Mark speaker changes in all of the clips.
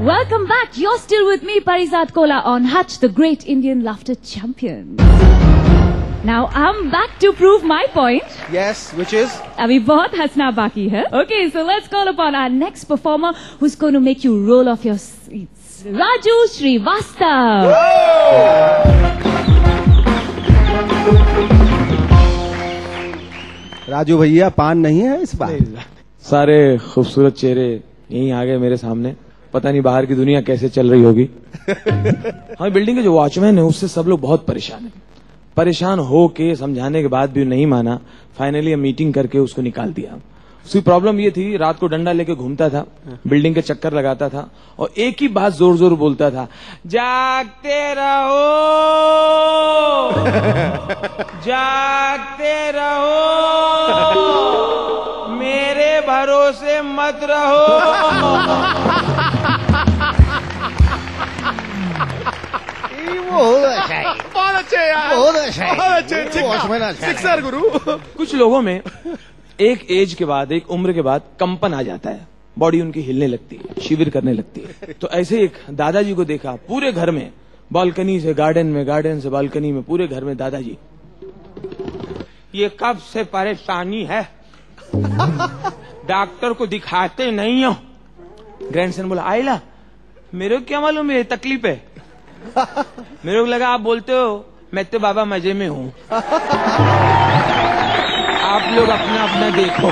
Speaker 1: Welcome back. You're still with me, Parizat Kola, on Hutch, the great Indian laughter champion. Now I'm back to prove my point.
Speaker 2: Yes, which is?
Speaker 1: अभी बहुत हंसना बाकी है. Okay, so let's call upon our next performer who's going to make you roll off your seats. Raju Srivastav.
Speaker 2: Raju भैया पान नहीं है इस बार?
Speaker 3: सारे खूबसूरत चेहरे यहीं आ गए मेरे सामने। पता नहीं बाहर की दुनिया कैसे चल रही होगी। हमारी बिल्डिंग के जो वॉचमैन है उससे सब लोग बहुत परेशान है। परेशान हो के समझाने के बाद भी नहीं माना। फाइनली हम मीटिंग करके उसको निकाल दिया। उसकी प्रॉब्लम ये थी रात को डंडा लेके घूमता था बिल्डिंग के चक्कर लगाता था और एक ही बात ज़ोर ज़ोर बोलता था जागते रहो! जागते रहो। मेरे भरोसे मत रहो।
Speaker 2: बहुत अच्छा है
Speaker 4: बहुत अच्छे यार
Speaker 2: बहुत अच्छा है।
Speaker 4: बहुत अच्छे
Speaker 2: अच्छा
Speaker 4: सिक्सर गुरु।
Speaker 3: कुछ लोगों में एक एज के बाद एक उम्र के बाद कंपन आ जाता है। बॉडी उनकी हिलने लगती है शिविर करने लगती है। तो ऐसे एक दादाजी को देखा पूरे घर में बालकनी से गार्डन में गार्डन से बालकनी में पूरे घर में दादाजी ये कब से परेशानी है? डॉक्टर को दिखाते नहीं हो। ग्रैंडसन बोला आयला मेरे को क्या मालूम ये तकलीफ़ है? मेरे को लगा आप बोलते हो मैं तो बाबा मज़े में हूँ। आप लोग अपना अपना देखो।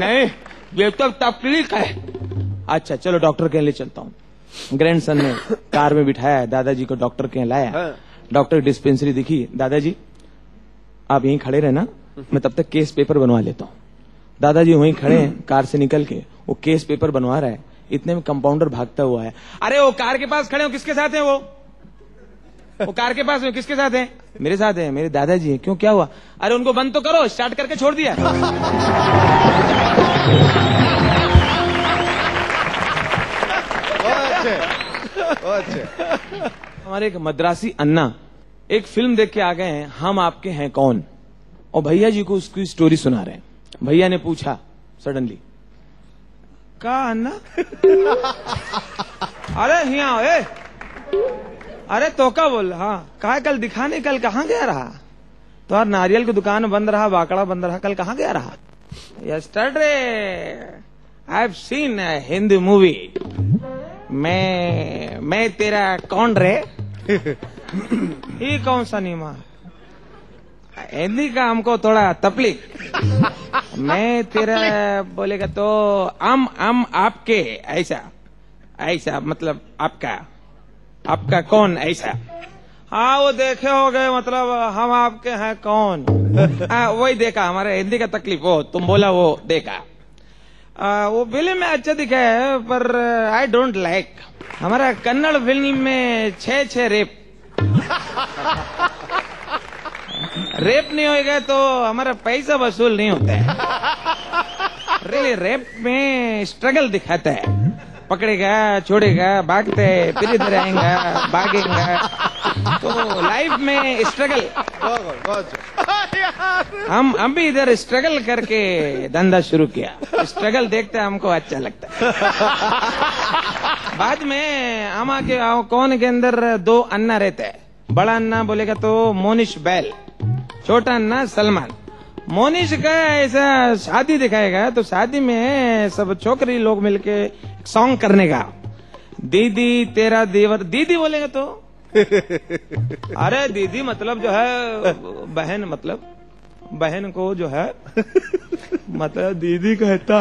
Speaker 3: नहीं ये तो तकलीफ़ है। अच्छा चलो डॉक्टर के लिए चलता हूँ। ग्रैंडसन ने कार में बिठाया दादाजी को डॉक्टर के लाया। डॉक्टर डिस्पेंसरी दिखी। दादाजी आप यहीं खड़े रहना मैं तब तक केस पेपर बनवा लेता हूँ। दादाजी वहीं खड़े हैं कार से निकल के वो केस पेपर बनवा रहा है। इतने में कंपाउंडर भागता हुआ है। अरे वो कार के पास खड़े हो किसके साथ है वो? वो कार के पास किसके साथ है? मेरे साथ है मेरे दादाजी है। क्यों क्या हुआ? अरे उनको बंद तो करो स्टार्ट करके छोड़ दिया।
Speaker 2: अच्छे।
Speaker 3: हमारे एक मद्रासी अन्ना एक फ़िल्म देख के आ गए हैं, हम आपके हैं कौन? और भैया जी को उसकी स्टोरी सुना रहे हैं। भैया ने पूछा सडनली का अन्ना? अरे यहाँ ए! अरे तो का बोल हाँ। कहा, कल दिखाने, कल कहाँ गया रहा? तो यार, नारियल की दुकान बंद रहा बाकड़ा बंद रहा, कल कहाँ गया रहा? Yesterday I have seen Hindi movie मैं मैं तेरा कौन रे? ये कौन सा नीमा हिंदी का हमको थोड़ा तकलीफ़। मैं तेरा बोलेगा तो हम हम आपके ऐसा ऐसा मतलब आपका आपका कौन ऐसा। हाँ वो देखे हो गए मतलब हम आपके हैं कौन? हाँ वही देखा हमारे हिंदी का तकलीफ़ वो तुम बोला वो देखा। आ, वो फ़िल्म में अच्छा दिखा है पर आई डोंट लाइक हमारा कन्नड़ फ़िल्म में छह छह रेप रेप नहीं होएगा तो हमारा पैसा वसूल नहीं होता है. रियली रेप में स्ट्रगल दिखाता है. पकड़ेगा छोड़ेगा भागते फिर इधर आएगा भागेगा. तो लाइफ में स्ट्रगल हम हम भी इधर स्ट्रगल करके धंधा शुरू किया। स्ट्रगल देखते हमको अच्छा लगता बाद में हम आके कौन के अंदर दो अन्ना रहते हैं? बड़ा अन्ना बोलेगा तो मोनिश बैल, छोटा अन्ना सलमान। मोनिश का ऐसा शादी दिखाएगा तो शादी में सब छोकरी लोग मिलके सॉन्ग करने का। दीदी तेरा देवर, दीदी बोलेगा तो अरे दीदी मतलब जो है, बहन मतलब बहन को जो है मतलब दीदी कहता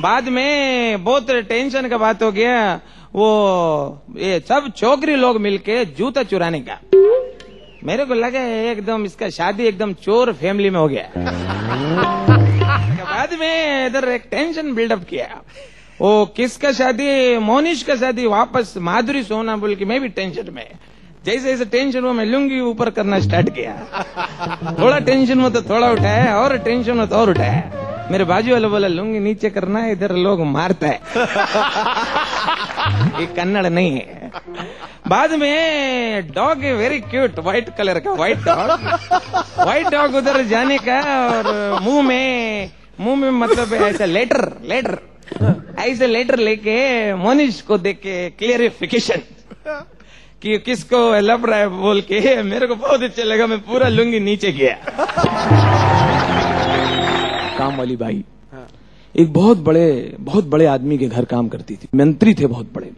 Speaker 3: बाद में बहुत टेंशन का बात हो गया। वो, ये सब छोकरी लोग मिलके जूता चुराने का। मेरे को लगा एकदम इसका शादी एकदम चोर फैमिली में हो गया। बाद में इधर एक टेंशन बिल्डअप किया। वो किसका शादी? मोनिश का शादी, वापस माधुरी सोना बोल के, मैं भी टेंशन में। जैसे जैसे टेंशन हुआ मैं लुंगी ऊपर करना स्टार्ट किया। थोड़ा टेंशन हुआ तो थोड़ा उठाया और टेंशन हो तो और उठाया मेरे बाजू वाले बोला, लुंगी नीचे करना है, इधर लोग मारता है। ये कन्नड़ नहीं है। है बाद में डॉग है वेरी क्यूट व्हाइट कलर का व्हाइट डॉग व्हाइट डॉग उधर जाने का, और मुँह में मुँह में मतलब ऐसा लेटर लेटर ऐसे लेटर लेके मोनिश को देख के क्लियरिफिकेशन कि किसको लप रहा है बोल के मेरे को बहुत अच्छा लगा मैं पूरा लुंगी नीचे गया। काम वाली बाई एक बहुत बड़े बहुत बड़े आदमी के घर काम करती थी। मंत्री थे बहुत बड़े।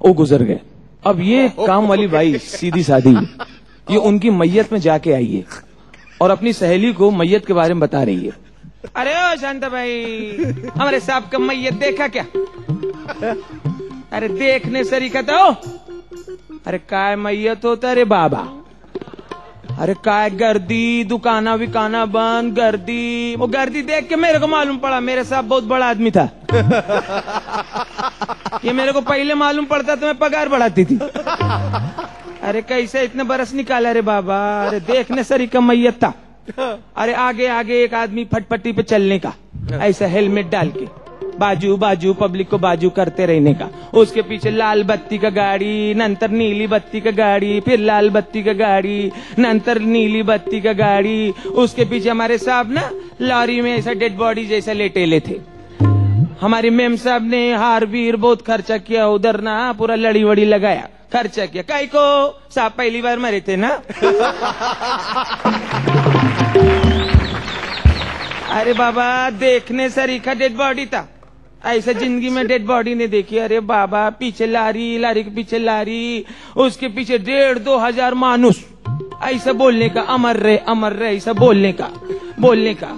Speaker 3: वो गुजर गए। अब ये काम वाली बाई सीधी साधी ये उनकी मैयत में जाके आई है और अपनी सहेली को मैयत के बारे में बता रही है। अरे ओ, शांता भाई। हमारे साहब का मैयत देखा क्या? अरे देखने से सरीका तो अरे काय मैयत होता रे बाबा? अरे काय गर्दी, दुकाना विकाना बंद, गर्दी। वो गर्दी देख के मेरे को मालूम पड़ा, मेरे साहब बहुत बड़ा आदमी था। ये मेरे को पहले मालूम पड़ता तो मैं पगार बढ़ाती थी। अरे कैसे इतने बरस निकाला रे बाबा? अरे देखने सरी का मैयत था। अरे आगे आगे एक आदमी फटपट्टी पे चलने का, ऐसा हेलमेट डाल के, बाजू बाजू, पब्लिक को बाजू करते रहने का। उसके पीछे लाल बत्ती का गाड़ी, नंतर नीली बत्ती का गाड़ी, फिर लाल बत्ती का गाड़ी, नंतर नीली बत्ती का गाड़ी। उसके पीछे हमारे साहब ना, लॉरी में ऐसा डेड बॉडी जैसा लेटेले थे। हमारे मेम साहब ने हार, वीर, बहुत खर्चा किया, उधर ना पूरा लड़ी वड़ी लगाया। खर्चा किया। काई को? साहब पहली बार मरे थे ना? अरे बाबा, देखने सरीखा डेड बॉडी था। ऐसा ज़िंदगी में डेड बॉडी ने देखी। अरे बाबा, पीछे लारी लारी के पीछे लारी, उसके पीछे डेढ़, दो हज़ार मानुस ऐसा बोलने का, अमर रे अमर रे, ऐसा बोलने का बोलने का।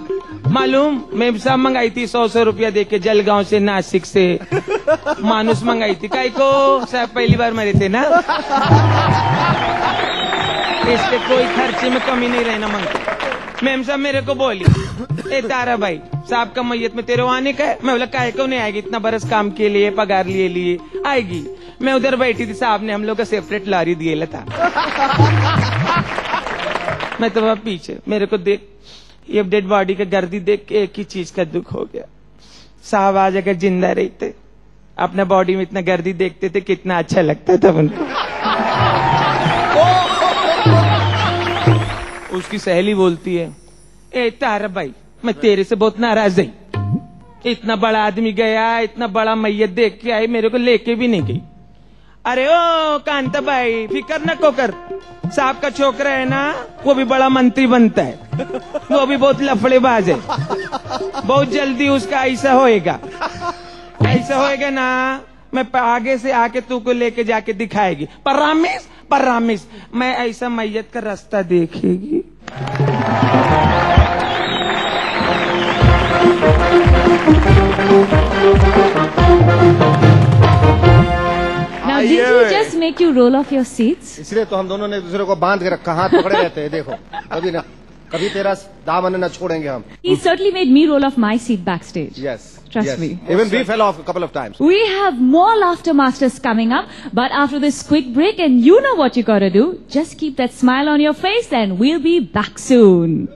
Speaker 3: मालूम मैं साहब मंगाई थी सौ सौ रुपया दे के जलगांव से नासिक से मानुस मंगाई थी काई को साहब पहली बार मरे थे ना इसके कोई खर्चे में कमी नहीं रहना मंगता मैम साहब मेरे को बोली ए तारा भाई साहब का मैयत में तेरे आने का है मैं बोला काहे को नहीं आएगी इतना बरस काम के लिए पगार लिए लिए आएगी मैं उधर बैठी थी साहब ने हम लोग का सेपरेट लारी दिए था मैं तो वहाँ पीछे मेरे को देख ये डेड बॉडी का गर्दी देख के एक ही चीज़ का दुख हो गया। साहब आज अगर ज़िंदा रहते, अपना बॉडी में इतना गर्दी देखते थे, कितना अच्छा लगता था उनको। उसकी सहेली बोलती है, ए, तारा भाई, मैं तेरे से बहुत नाराज़ है। इतना बड़ा आदमी गया, इतना बड़ा मैयत देख के आई मेरे को लेके भी नहीं गई। अरे ओ, कांता भाई, फिकर न को कर। साहब का छोकरा है ना, वो भी बड़ा मंत्री बनता है। वो भी बहुत लफड़ेबाज है। बहुत जल्दी उसका ऐसा होएगा। ऐसा होएगा ना, मैं आगे से आके तू को लेके जाके दिखाएगी। पर रामेश पर रामेश मैं ऐसा मैयत का रास्ता देखेगी।
Speaker 1: make you roll off your seats?
Speaker 2: इसलिए तो हम दोनों ने एक दूसरे को बांध के रखा हाथ पकड़े रहते हैं देखो कभी ना कभी तेरा दामन न छोड़ेंगे हम
Speaker 1: He certainly made me roll off my seat backstage.
Speaker 2: Yes
Speaker 1: Trust me.
Speaker 2: Even we fell off a couple of times.
Speaker 1: We have more Laughter Masters coming up, but after this quick break, and you know what you gotta do. Just keep that smile on your face, and we'll be back soon.